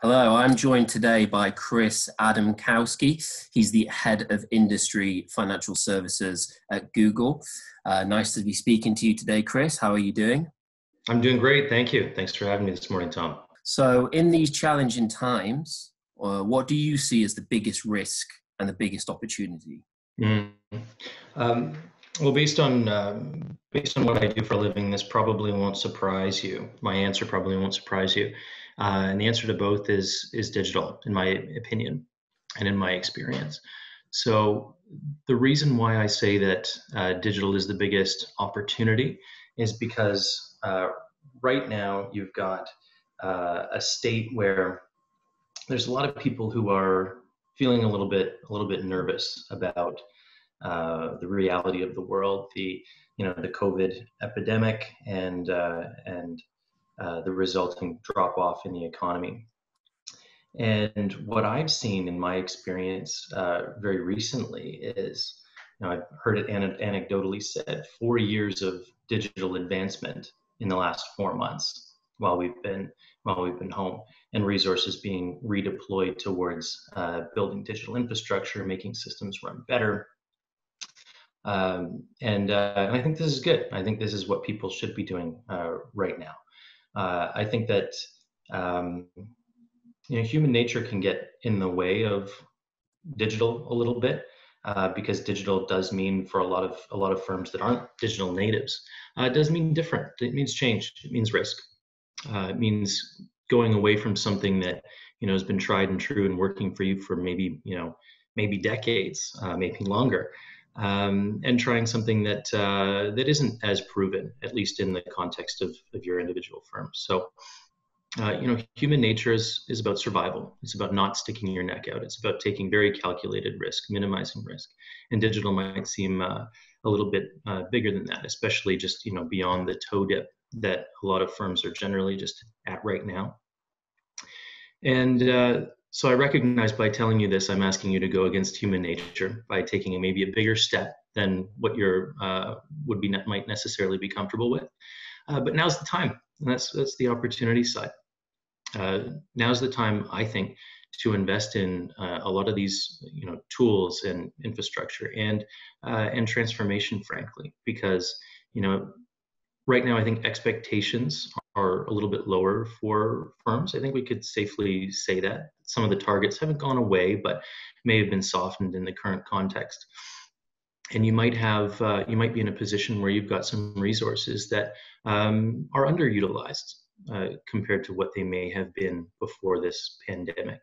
Hello, I'm joined today by Chris Adamkowski. He's the head of industry financial services at Google. Uh, nice to be speaking to you today, Chris. How are you doing? I'm doing great. Thank you. Thanks for having me this morning, Tom. So, in these challenging times, uh, what do you see as the biggest risk and the biggest opportunity? Mm-hmm. Um, well, based on uh, based on what I do for a living, this probably won't surprise you. My answer probably won't surprise you, uh, and the answer to both is is digital, in my opinion, and in my experience. So the reason why I say that uh, digital is the biggest opportunity is because uh, right now you've got uh, a state where there's a lot of people who are feeling a little bit a little bit nervous about uh, the reality of the world, the you know the COVID epidemic, and uh, and uh, the resulting drop off in the economy. And what I've seen in my experience uh, very recently is, you know, I've heard it anecdotally said, four years of digital advancement in the last four months while we've been while we've been home, and resources being redeployed towards uh, building digital infrastructure, making systems run better, um, and, uh, I think this is good. I think this is what people should be doing uh, right now. Uh, I think that um, you know human nature can get in the way of digital a little bit uh, because digital does mean for a lot of a lot of firms that aren't digital natives, uh, it does mean different. It means change. It means risk. Uh, it means going away from something that you know has been tried and true and working for you for maybe you know maybe decades, maybe longer um, and trying something that uh, that isn't as proven, at least in the context of, of your individual firm. So, uh, you know, human nature is is about survival. It's about not sticking your neck out. It's about taking very calculated risk, minimizing risk. And digital might seem uh, a little bit uh, bigger than that, especially just you know beyond the toe dip that a lot of firms are generally just at right now. And uh, so I recognize by telling you this, I'm asking you to go against human nature by taking a, maybe a bigger step than what your uh, would be might necessarily be comfortable with. Uh, but now's the time, and that's that's the opportunity side. Uh, now's the time, I think, to invest in uh, a lot of these, you know, tools and infrastructure and uh, and transformation, frankly, because you know right now, I think expectations are a little bit lower for firms. I think we could safely say that. Some of the targets haven't gone away, but may have been softened in the current context. And you might have, uh, you might be in a position where you've got some resources that um, are underutilized uh, compared to what they may have been before this pandemic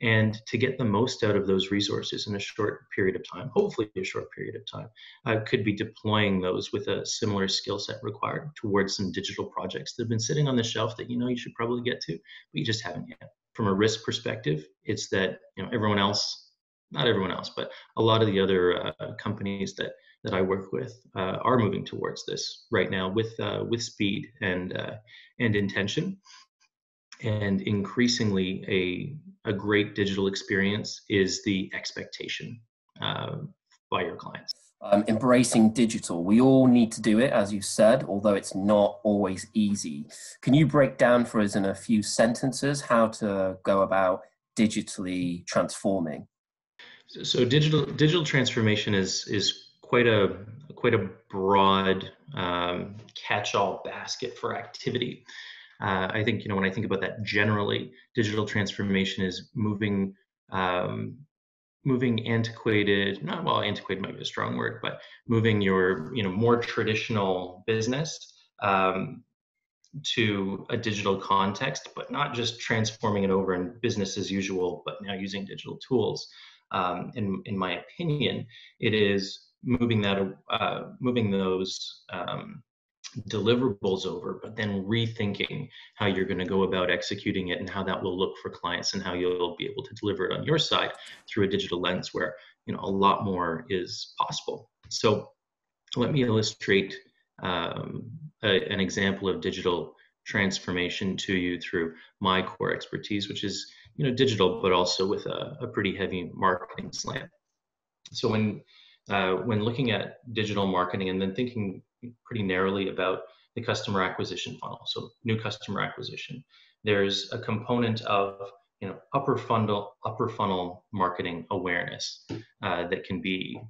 and to get the most out of those resources in a short period of time, hopefully a short period of time, uh, could be deploying those with a similar skill set required towards some digital projects that have been sitting on the shelf that you know you should probably get to, but you just haven't yet. From a risk perspective, it's that you know everyone else, not everyone else, but a lot of the other uh, companies that that I work with uh, are moving towards this right now with uh, with speed and uh, and intention and increasingly a, a great digital experience is the expectation uh, by your clients. Um, embracing digital. We all need to do it as you said although it's not always easy. Can you break down for us in a few sentences how to go about digitally transforming? So, so digital digital transformation is is quite a quite a broad um, catch-all basket for activity uh, I think you know when I think about that generally, digital transformation is moving um, moving antiquated not well antiquated might be a strong word but moving your you know more traditional business um, to a digital context but not just transforming it over in business as usual but now using digital tools. Um, in in my opinion it is moving that uh, moving those um, deliverables over, but then rethinking how you're going to go about executing it and how that will look for clients and how you'll be able to deliver it on your side through a digital lens where you know a lot more is possible. So let me illustrate um, a, an example of digital transformation to you through my core expertise, which is you know digital, but also with a, a pretty heavy marketing slant. So when uh, when looking at digital marketing and then thinking pretty narrowly about the customer acquisition funnel. So new customer acquisition. There's a component of you know upper funnel upper funnel marketing awareness uh, that can be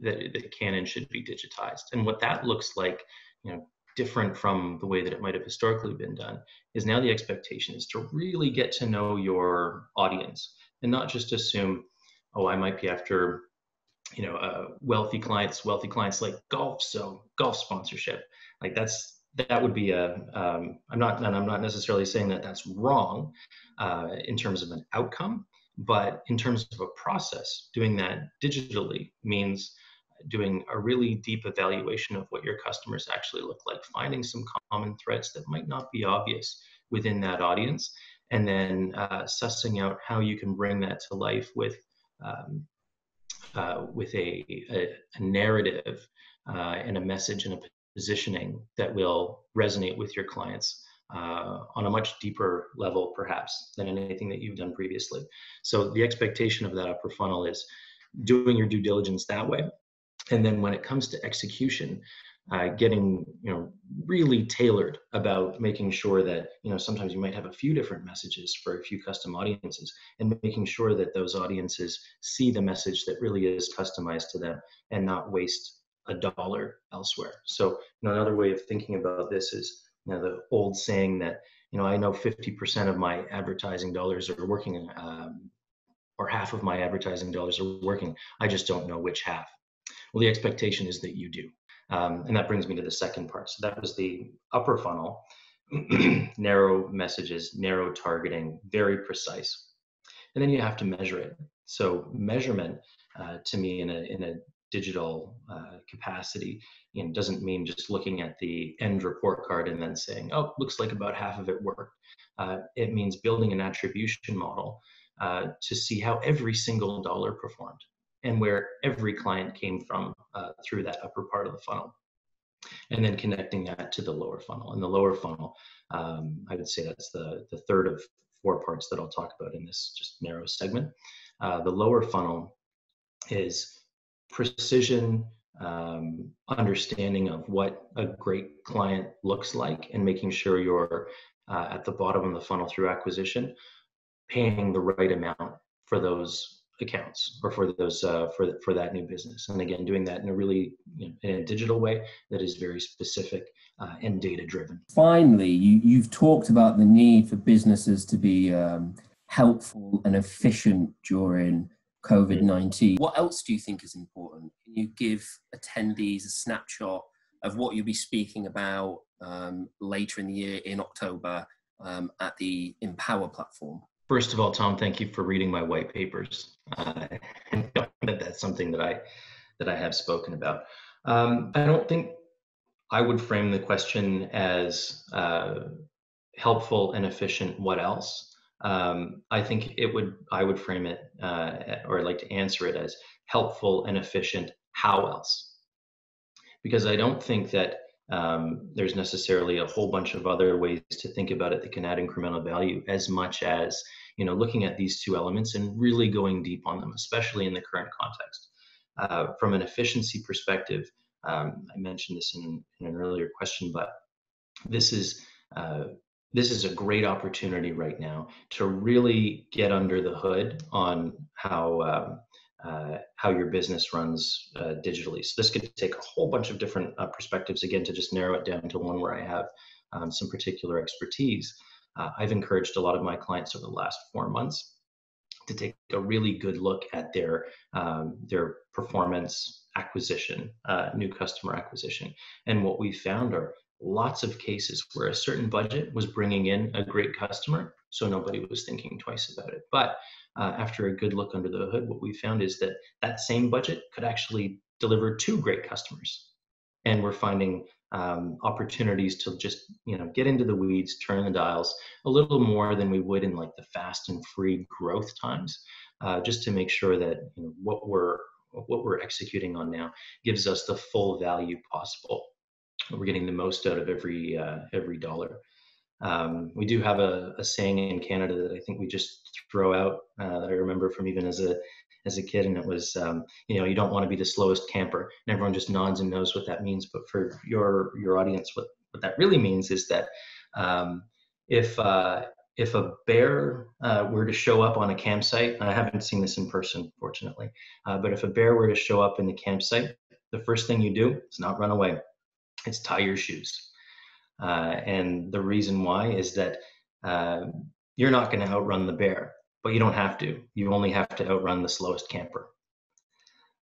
that, that can and should be digitized and what that looks like you know different from the way that it might have historically been done is now the expectation is to really get to know your audience and not just assume oh i might be after you know uh, wealthy clients wealthy clients like golf so golf sponsorship. Like that's that would be a um, i'm not and i'm not necessarily saying that that's wrong uh, in terms of an outcome but in terms of a process doing that digitally means doing a really deep evaluation of what your customers actually look like finding some common threads that might not be obvious within that audience and then uh, sussing out how you can bring that to life with um, uh, with a, a, a narrative uh, and a message and a positioning that will resonate with your clients uh, on a much deeper level, perhaps, than anything that you've done previously. So the expectation of that upper funnel is doing your due diligence that way. And then when it comes to execution, uh, getting you know really tailored about making sure that you know sometimes you might have a few different messages for a few custom audiences and making sure that those audiences see the message that really is customized to them and not waste a dollar elsewhere. So you know another way of thinking about this is you know the old saying that you know i know 50% of my advertising dollars are working um, or half of my advertising dollars are working. I just don't know which half. Well the expectation is that you do um, and that brings me to the second part. So that was the upper funnel, narrow messages, narrow targeting, very precise. And then you have to measure it. So measurement uh, to me in a, in a digital uh, capacity you know, doesn't mean just looking at the end report card and then saying, oh, looks like about half of it worked. Uh, it means building an attribution model uh, to see how every single dollar performed and where every client came from uh, through that upper part of the funnel. And then connecting that to the lower funnel. And the lower funnel, um, I would say that's the, the third of four parts that I'll talk about in this just narrow segment. Uh, the lower funnel is precision, um, understanding of what a great client looks like, and making sure you're uh, at the bottom of the funnel through acquisition, paying the right amount for those accounts or for those uh, for for that new business. And again doing that in a really you know, in a digital way that is very specific uh, and data driven finally you, you've talked about the need for businesses to be um, helpful and efficient during covid-19 what else do you think is important? Can you give attendees a snapshot of what you'll be speaking about um, later in the year in october um, at the IMpower platform First of all, Tom, thank you for reading my white papers. Uh, that's something that I that I have spoken about. Um, I don't think I would frame the question as uh, helpful and efficient. What else? Um, I think it would. I would frame it, uh, or I'd like to answer it as helpful and efficient. How else? Because I don't think that um, there's necessarily a whole bunch of other ways to think about it that can add incremental value as much as you know looking at these two elements and really going deep on them especially in the current context. Uh, from an efficiency perspective um, i mentioned this in, in, an earlier question but this is uh, this is a great opportunity right now to really get under the hood on how um, uh, how your business runs uh, digitally. So this could take a whole bunch of different uh, perspectives again to just narrow it down to one where I have um, some particular expertise. Uh, I've encouraged a lot of my clients over the last four months to take a really good look at their um, their performance acquisition, uh, new customer acquisition, and what we found are lots of cases where a certain budget was bringing in a great customer, so nobody was thinking twice about it. But uh, after a good look under the hood, what we found is that that same budget could actually deliver two great customers. And we're finding um, opportunities to just you know get into the weeds, turn the dials a little more than we would in like the fast and free growth times, uh, just to make sure that you know, what we're what we're executing on now gives us the full value possible. We're getting the most out of every uh, every dollar. Um, we do have a, a, saying in Canada that I think we just throw out uh, that I remember from even as a as a kid, and it was um, you know you don't want to be the slowest camper, and everyone just nods and knows what that means. But for your your audience, what what that really means is that um, if uh, if a bear uh, were to show up on a campsite, I haven't seen this in person, fortunately, uh, but if a bear were to show up in the campsite, the first thing you do is not run away, it's tie your shoes. Uh, and the reason why is that uh, you're not going to outrun the bear, but you don't have to. You only have to outrun the slowest camper.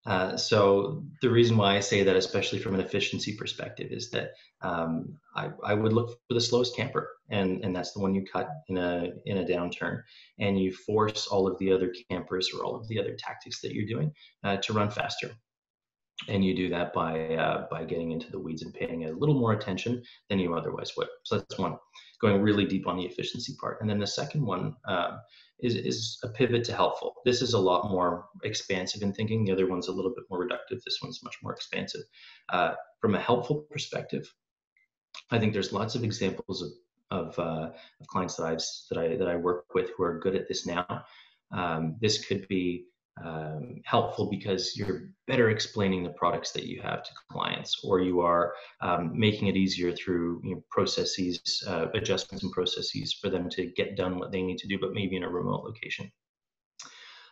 Uh, so the reason why I say that, especially from an efficiency perspective, is that um, I, I, would look for the slowest camper, and and that's the one you cut in a in a downturn, and you force all of the other campers or all of the other tactics that you're doing uh, to run faster, and you do that by uh, by getting into the weeds and paying a little more attention than you otherwise would. So that's one, going really deep on the efficiency part, and then the second one uh, is, is a pivot to helpful. This is a lot more expansive in thinking. The other one's a little bit more reductive. This one's much more expansive. Uh, from a helpful perspective, I think there's lots of examples of of, uh, of clients that I've that I that I work with who are good at this now. Um, this could be um, helpful because you're better explaining the products that you have to clients, or you are um, making it easier through you know, processes, uh, adjustments and processes for them to get done what they need to do, but maybe in a remote location.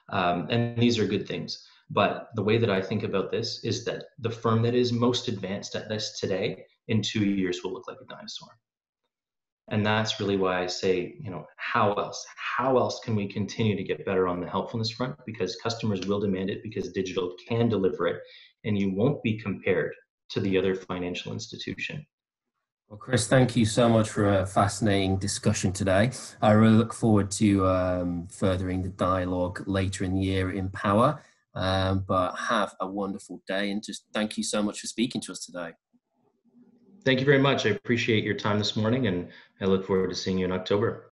Um, and these are good things. But the way that I think about this is that the firm that is most advanced at this today in two years will look like a dinosaur and that's really why i say you know how else how else can we continue to get better on the helpfulness front because customers will demand it because digital can deliver it and you won't be compared to the other financial institution well, Chris, thank you so much for a fascinating discussion today. I really look forward to um, furthering the dialogue later in the year IMpower. Um, but have a wonderful day and just thank you so much for speaking to us today. Thank you very much. I appreciate your time this morning and I look forward to seeing you in October.